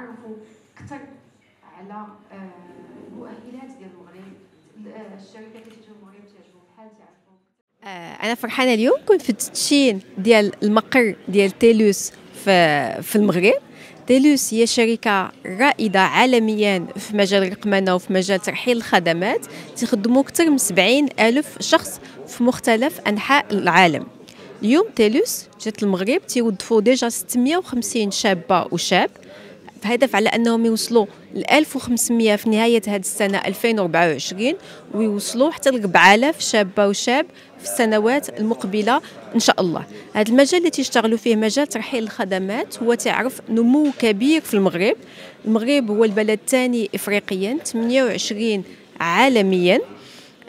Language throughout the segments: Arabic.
نعرفوا أكثر على المؤهلات ديال المغرب الشركات اللي تيجيو المغرب تعجبهم بحال تعرفوا أنا فرحانة اليوم كنت في التدشين ديال المقر ديال تيلوس في في المغرب. تيلوس هي شركة رائدة عالميا في مجال الرقمنة وفي مجال ترحيل الخدمات. تخدموا أكثر من 70 ألف شخص في مختلف أنحاء العالم. اليوم تيلوس جات المغرب تيوظفوا ديجا 650 شابة وشاب. بهدف على أنهم يوصلوا ل 1500 في نهاية هذه السنة 2024 ويوصلوا حتى ل 4000 شابة وشاب في السنوات المقبلة إن شاء الله. هذا المجال اللي تيشتغلوا فيه مجال ترحيل الخدمات هو تعرف نمو كبير في المغرب. المغرب هو البلد الثاني افريقيا 28 عالميا.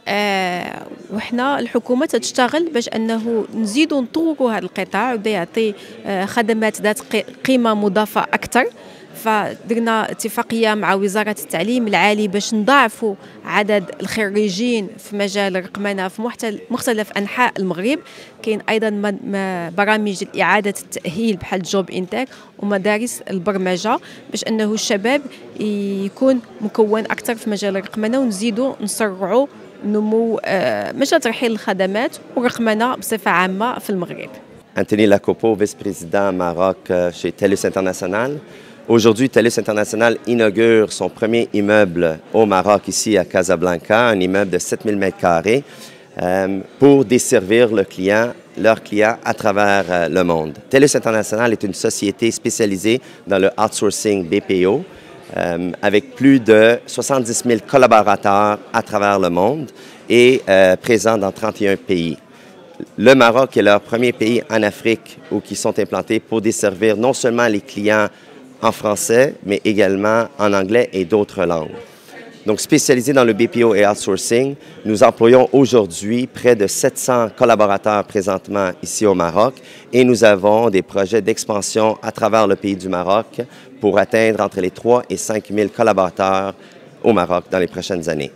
آه وحنا الحكومة تشتغل باش أنه نزيدوا نطوروا هذا القطاع وبدا يعطي آه خدمات ذات قيمة مضافة أكثر. فدرنا اتفاقية مع وزارة التعليم العالي باش نضاعفوا عدد الخريجين في مجال الرقمنه في مختلف أنحاء المغرب كاين أيضا برامج اعاده التأهيل بحال جوب انتاك ومدارس البرمجة باش أنه الشباب يكون مكون أكثر في مجال الرقمنه ونزيدوا نسرعوا نمو مجال ترحيل الخدمات والرقمنه بصفة عامة في المغرب Anthony Lacopo, vice-président Maroc chez TELUS International. Aujourd'hui, TELUS International inaugure son premier immeuble au Maroc, ici à Casablanca, un immeuble de 7000 m2, euh, pour desservir leurs clients à travers euh, le monde. TELUS International est une société spécialisée dans le outsourcing BPO, euh, avec plus de 70 000 collaborateurs à travers le monde et euh, présent dans 31 pays. Le Maroc est leur premier pays en Afrique où qui sont implantés pour desservir non seulement les clients en français, mais également en anglais et d'autres langues. Donc, spécialisé dans le BPO et outsourcing, nous employons aujourd'hui près de 700 collaborateurs présentement ici au Maroc et nous avons des projets d'expansion à travers le pays du Maroc pour atteindre entre les 3 et 5 000 collaborateurs au Maroc dans les prochaines années.